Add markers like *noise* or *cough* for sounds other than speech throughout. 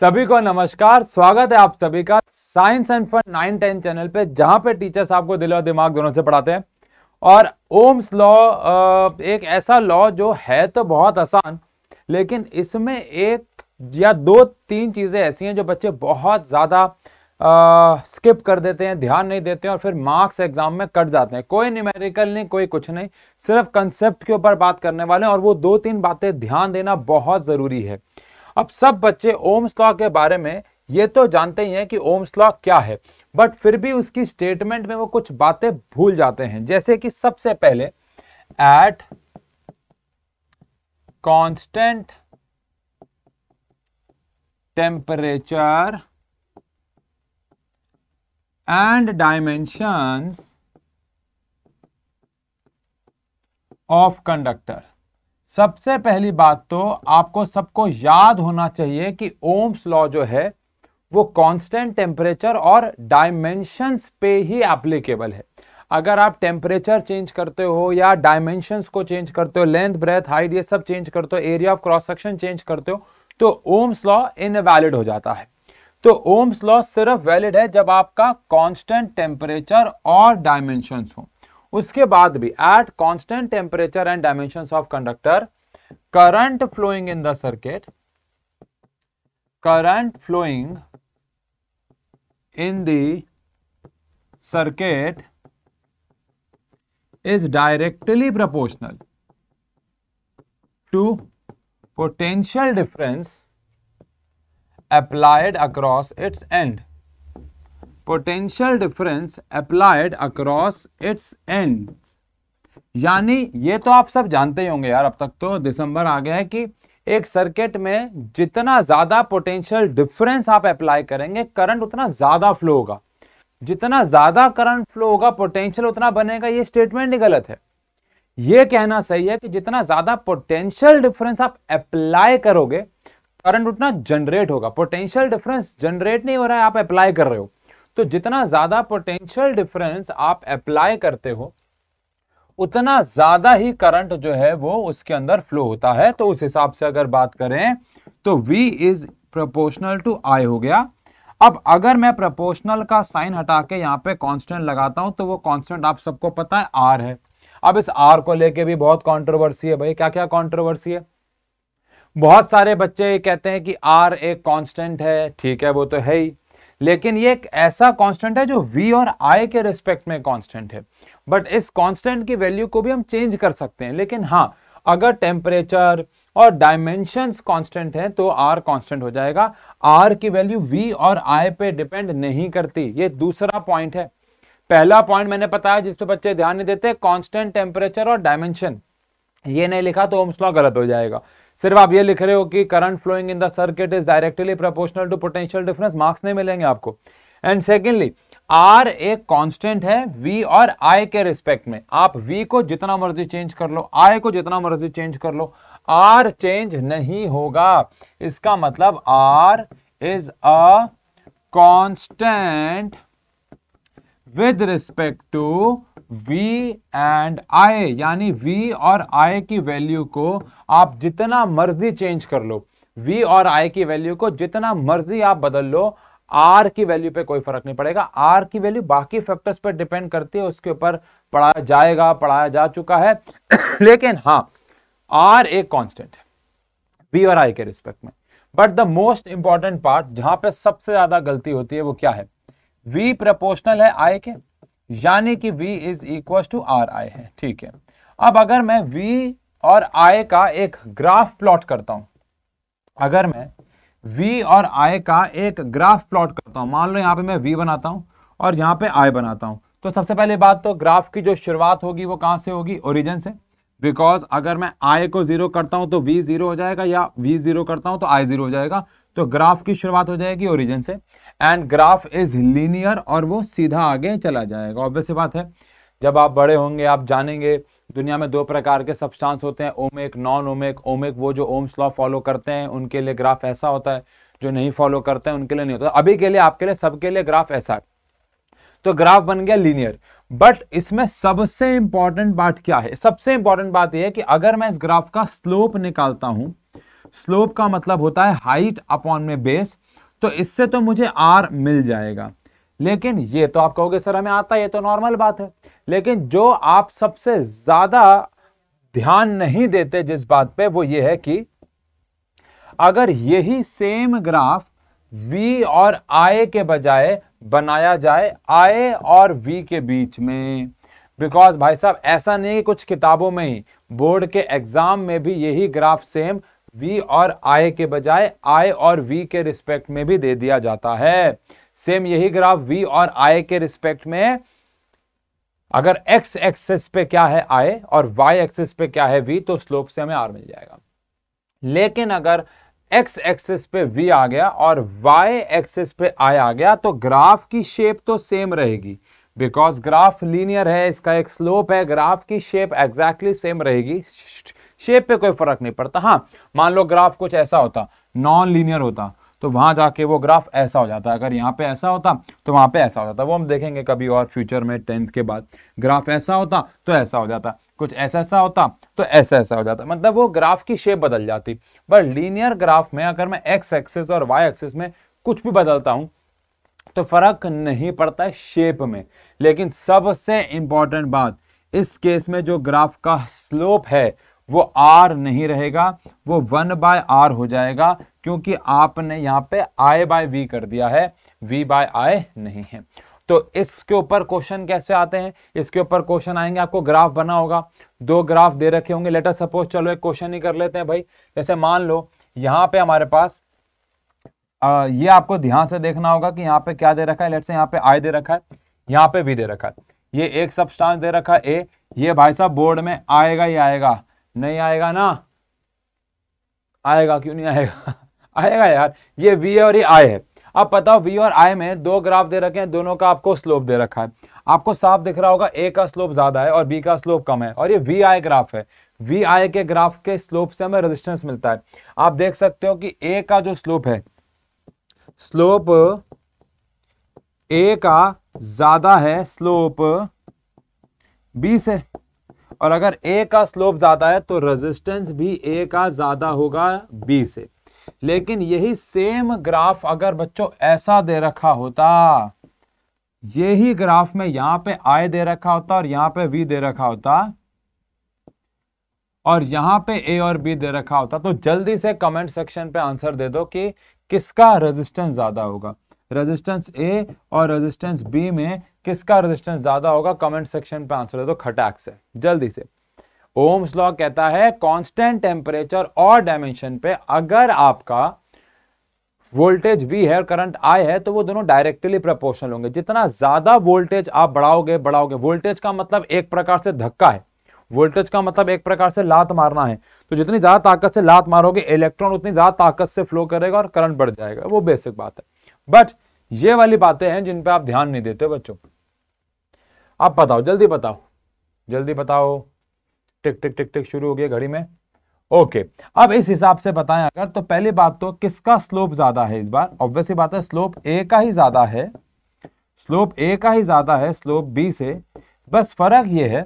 सभी को नमस्कार, स्वागत है आप सभी का science and fun nine ten channel पे, जहाँ पे टीचर्स आपको दिल और दिमाग दोनों से पढ़ाते हैं। और ओम्स लॉ एक ऐसा लॉ जो है तो बहुत आसान, लेकिन इसमें एक या दो, तीन चीज़ें ऐसी हैं जो बच्चे बहुत ज़्यादा स्किप कर देते हैं, ध्यान नहीं देते हैं और फिर मार्क्स एग्ज़ाम में कट जाते हैं। कोई न्यूमेरिकल नहीं, कोई कुछ नहीं, सिर्फ़ कंसेप्ट के ऊपर बात करने वाले हैं और वो दो तीन बातें ध्यान देना बहुत ज़रूरी है। अब सब बच्चे ओम्स लॉ के बारे में ये तो जानते ही हैं कि ओम्स लॉ क्या है बट फिर भी उसकी स्टेटमेंट में वो कुछ बातें भूल जाते हैं। जैसे कि सबसे पहले at constant temperature and dimensions of conductor सबसे पहली बात तो आपको सबको याद होना चाहिए कि ओम्स लॉ जो है, वो कांस्टेंट टेम्परेचर और डायमेंशंस पे ही एप्लीकेबल है। अगर आप टेम्परेचर चेंज करते हो या डायमेंशंस को चेंज करते हो, लेंथ, ब्रेथ, हाइट, ये सब चेंज करते हो, area of cross section change करते हो तो ओम्स लॉ इनवैलिड हो जाता है। तो ओम्स लॉ सिर्फ़ वैलिड है जब आपका कांस्टेंट टेम्परेचर और डायमेंशंस हो। उसके बाद भी at constant temperature and dimension of conductor current flowing in the circuit current flowing in the circuit is directly proportional to potential difference applied across its end potential difference applied across its end यानी ये तो आप सब जानते ही होंगे यार अब तक तो दिसंबर आ गया है कि एक सर्किट में जितना ज़्यादा पोटेंशियल डिफरेंस आप अप्लाई करेंगे करंट उतना ज़्यादा फ्लो होगा। जितना ज़्यादा करंट फ्लो होगा पोटेंशियल उतना बनेगा, ये स्टेटमेंट ही गलत है। ये कहना सही है कि जितना ज़्यादा पोटेंशियल डिफरेंस आप अप्लाई करोगे करंट उतना जनरेट होगा। पोटेंशियल डिफरेंस जनरेट नहीं हो रहा है, आप अप्लाई कर रहे हो। तो जितना ज़्यादा पोटेंशियल डिफरेंस आप अप्लाई करते हो, उतना ज़्यादा ही करंट जो है वो उसके अंदर फ्लो होता है। तो उस हिसाब से अगर बात करें तो V is proportional to I हो गया। अब अगर मैं प्रोपोर्शनल का साइन हटा के यहाँ पे कांस्टेंट लगाता हूँ तो वो कांस्टेंट आप सबको पता है R है। अब इस R को लेके भी बहुत कंट्रोवर्सी है भाई। क्या क्या कंट्रोवर्सी है? बहुत सारे बच्चे कहते हैं कि R एक कांस्टेंट है, ठीक है, वो तो है ही। लेकिन ये एक ऐसा कांस्टेंट है जो v और i के रिस्पेक्ट में कांस्टेंट है। बट इस कांस्टेंट की वैल्यू को भी हम चेंज कर सकते हैं। लेकिन हाँ अगर टेम्परेचर और डायमेंशंस कांस्टेंट है तो r कांस्टेंट हो जाएगा। R की वैल्यू v और i पे डिपेंड नहीं करती। ये दूसरा पॉइंट है। पहला पॉइंट मैंने बताया, जिस पे बच्चे ध्यान नहीं देते कांस्टेंट टेम्परेचर और डायमेंशन ये नहीं लिखा तो ओम्स लॉ गलत हो जाएगा। सिर्फ़ आप ये लिख रहे हो कि current flowing in the circuit is directly proportional to potential difference marks नहीं मिलेंगे आपको। एंड सेकेंडली आर एक कांस्टेंट है वी और आई के रिस्पेक्ट में। आप वी को जितना मर्ज़ी चेंज कर लो आई को जितना मर्ज़ी चेंज कर लो आर चेंज नहीं होगा। इसका मतलब R is a constant with respect to v and i, यानी v और i की वैल्यू को आप जितना मर्ज़ी चेंज कर लो। V और i की वैल्यू को जितना मर्ज़ी आप बदल लो, r की वैल्यू पे कोई फ़र्क नहीं पड़ेगा। R की वैल्यू बाकी फैक्टर्स पर डिपेंड करती है, उसके ऊपर पढ़ाया जाएगा, पढ़ाया जा चुका है। *coughs* लेकिन हाँ r एक कांस्टेंट है, v और i के रिस्पेक्ट में। But the most important part जहाँ पे सबसे ज़्यादा गलती होती है, वो क्या है? V प्रपोर्शनल है i के, यानी कि v is equal to R I है, ठीक है। अब अगर मैं v और i का एक ग्राफ प्लॉट करता हूँ, अगर मैं v और i का एक ग्राफ प्लॉट करता हूँ, मान लो यहाँ पे मैं v बनाता हूँ और यहाँ पे i बनाता हूँ तो सबसे पहले बात तो ग्राफ की जो शुरुआत होगी वो कहाँ से होगी? ओरिजिन से। बिकॉज़ अगर मैं i को ज़ीरो करता हूँ तो v ज़ीरो हो जाएगा या v ज़ीरो करता हूँ तो i ज़ीरो हो जाएगा तो ग्राफ की शुरुआत हो जाएगी ओरिजिन से। एंड ग्राफ इज़ लीनियर और वो सीधा आगे चला जाएगा। ऑब्वियस बात है। जब आप बड़े होंगे, आप जानेंगे, दुनिया में दो प्रकार के सब्सटेंस होते हैं ओमिक नॉन ओमेक ओमिक वो जो ओम्स लॉ फॉलो करते हैं, उनके लिए ग्राफ ऐसा होता है, जो नहीं फॉलो करते हैं, उनके लिए नहीं होता। अभी के लिए, आपके लिए, सबके लिए ग्राफ ऐसा है। तो ग्राफ बन गया लीनियर बट इसमें सबसे इंपॉर्टेंट बात क्या है? सबसे इंपॉर्टेंट बात यह है कि अगर मैं इस ग्राफ का स्लोप निकालता हूँ स्लोप का मतलब होता है हाइट अपॉन में बेस तो इससे तो मुझे आर मिल जाएगा। लेकिन ये तो आप कहोगे, सर, हमें आता है, ये तो नॉर्मल बात है। लेकिन जो आप सबसे ज़्यादा ध्यान नहीं देते जिस बात पे, वो ये है कि अगर यही सेम ग्राफ v और i के बजाय बनाया जाए, i और v के बीच में। बिकॉज़ भाई साहब, ऐसा नहीं कुछ किताबों में ही, बोर्ड के एग्ज़ाम में भी यही ग्राफ सेम v और आय के बजाय आय और वी के रिस्पेक्ट में भी दे दिया जाता है। सेम यही ग्राफ वी और आय के रिस्पेक्ट में। अगर x एक्सेस पे क्या है i और y एक्सेस पे क्या है v तो स्लोप से हमें r मिल जाएगा। लेकिन अगर x एक्सेस पे v आ गया और y एक्सेस पे i आ गया तो ग्राफ की शेप तो सेम रहेगी। बिकॉज़ ग्राफ लीनियर है, इसका एक स्लोप है ग्राफ की शेप एग्जैक्टली सेम रहेगी। शेप पे कोई फ़र्क नहीं पड़ता। हाँ मान लो ग्राफ कुछ ऐसा होता नॉन लीनियर होता तो वहाँ जाके वो ग्राफ ऐसा हो जाता। अगर यहाँ पे ऐसा होता तो वहाँ पे ऐसा हो जाता। वो हम देखेंगे कभी और फ्यूचर में टेंथ के बाद। ग्राफ ऐसा होता तो ऐसा हो जाता। कुछ ऐसा ऐसा होता तो ऐसा ऐसा हो जाता। मतलब वो ग्राफ की शेप बदल जाती। पर लीनियर ग्राफ में अगर मैं एक्स एक्सेस और वाई एक्सेस में कुछ भी बदलता हूँ तो फ़र्क नहीं पड़ता है शेप में। लेकिन सबसे इंपॉर्टेंट बात, इस केस में जो ग्राफ का स्लोप है वो आर नहीं रहेगा वो वन बाय आर हो जाएगा क्योंकि आपने यहाँ पे आई बाय वी कर दिया है वी बाय आई नहीं है। तो इसके ऊपर क्वेश्चन कैसे आते हैं? इसके ऊपर क्वेश्चन आएँगे आपको ग्राफ बना होगा। दो ग्राफ दे रखे होंगे। लेटर सपोज़ चलो एक क्वेश्चन ही कर लेते हैं भाई। जैसे मान लो यहाँ पे हमारे पास आ, ये आपको ध्यान से देखना होगा कि यहाँ पे क्या दे रखा है। लेट से यहाँ पे आई दे रखा है यहाँ पे भी दे रखा है। ये एक सब्सटेंस दे रखा है ए ये भाई साहब बोर्ड में आएगा ही आएगा? नहीं आएगा ना? आएगा, क्यों नहीं आएगा? *laughs* आएगा यार, ये वी और ये आई है। अब पता वी और आई में दो ग्राफ दे रखे हैं, दोनों का आपको स्लोप दे रखा है। आपको साफ़ दिख रहा होगा ए का स्लोप ज़्यादा है और बी का स्लोप कम है। और ये वी आई ग्राफ है। वी आई के ग्राफ के स्लोप से हमें रेजिस्टेंस मिलता है। आप देख सकते हो कि ए का जो स्लोप है, स्लोप ए का ज़्यादा है, स्लोप बी से। और अगर ए का स्लोप ज़्यादा है तो रेजिस्टेंस भी ए का ज़्यादा होगा बी से। लेकिन यही सेम ग्राफ अगर बच्चों ऐसा दे रखा होता, यही ग्राफ में यहाँ पे आई दे रखा होता और यहाँ पे वी दे रखा होता, और यहाँ पे ए और बी दे रखा होता तो जल्दी से कमेंट सेक्शन पे आंसर दे दो कि किसका रेजिस्टेंस ज़्यादा होगा। रेजिस्टेंस ए और रेजिस्टेंस बी में किसका रेजिस्टेंस ज़्यादा होगा? कमेंट सेक्शन पे आंसर दे दो खटाक से। जल्दी से। ओम्स लॉ कहता है कांस्टेंट टेम्परेचर और डायमेंशन पे अगर आपका वोल्टेज वी है करंट आई है तो वो दोनों डायरेक्टली प्रोपोर्शनल होंगे। जितना ज़्यादा वोल्टेज आप बढ़ाओगे बढ़ाओगे। वोल्टेज का मतलब एक प्रकार से धक्का है। वोल्टेज का मतलब एक प्रकार से लात मारना है। तो जितनी ज़्यादा ताकत से लात मारोगे इलेक्ट्रॉन उतनी ज़्यादा ताकत से फ्लो करेगा और करंट बढ़ जाएगा। वो बेसिक बात है। बट ये वाली बातें हैं जिन पे आप ध्यान नहीं देते बच्चों। आप बताओ, जल्दी बताओ। जल्दी बताओ। टिक टिक टिक टिक, शुरू हो गया घड़ी में। ओके, अब इस हिसाब से बताएँ अगर तो पहली बात तो किसका स्लोप ज़्यादा है इस बार? ऑब्वियसली बात है, स्लोप ए का ही ज़्यादा है। स्लोप ए का ही ज़्यादा है, स्लोप बी से। बस फ़र्क यह है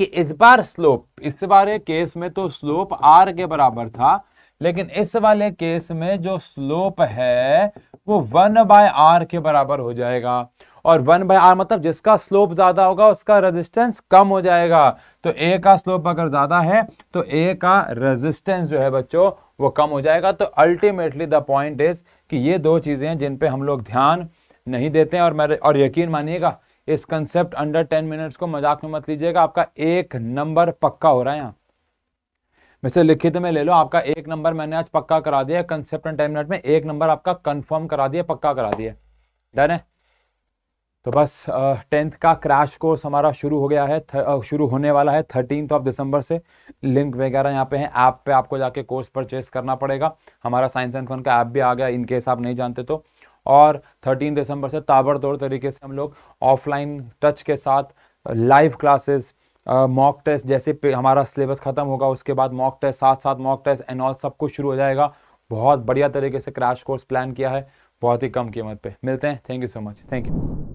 कि इस बार स्लोप, इस वाले केस में तो स्लोप आर के बराबर था, लेकिन इस वाले केस में जो स्लोप है, वो वन बाय आर के बराबर हो जाएगा। और वन बाय आर मतलब जिसका स्लोप ज़्यादा होगा, उसका रेजिस्टेंस कम हो जाएगा। तो ए का स्लोप अगर ज़्यादा है तो ए का रेजिस्टेंस जो है बच्चों, वो कम हो जाएगा। तो अल्टीमेटली द पॉइंट इज़ कि ये दो चीज़ें हैं जिन पे हम लोग ध्यान नहीं देते हैं। और मेरे, और यकीन मानिएगा, इस कंसेप्ट अंडर टेन मिनट्स को मज़ाक में मत लीजिएगा। आपका एक नंबर पक्का हो रहा है यहाँ। वैसे लिखित में ले लो। आपका एक नंबर मैंने आज पक्का करा दिया। कंसेप्ट एंड टेन मिनट में एक नंबर आपका कंफर्म करा दिया, पक्का करा दिया। डन है? तो बस टेंथ का क्रैश कोर्स हमारा शुरू हो गया है शुरू होने वाला है थर्टीन ऑफ़ दिसंबर से। लिंक वगैरह यहाँ पे है, ऐप पे आपको जाके कोर्स परचेस करना पड़ेगा। हमारा साइंस एंड फन का ऐप भी आ गया इनकेस आप नहीं जानते तो। और थर्टीन दिसंबर से ताबड़तोड़ तरीके से हम लोग ऑफलाइन टच के साथ लाइव क्लासेस मॉक टेस्ट जैसे हमारा सिलेबस खत्म होगा, उसके बाद मॉक टेस्ट साथ साथ मॉक टेस्ट एंड ऑल सब कुछ शुरू हो जाएगा। बहुत बढ़िया तरीके से क्रैश कोर्स प्लान किया है, बहुत ही कम कीमत पे। मिलते हैं, thank you so much, thank you.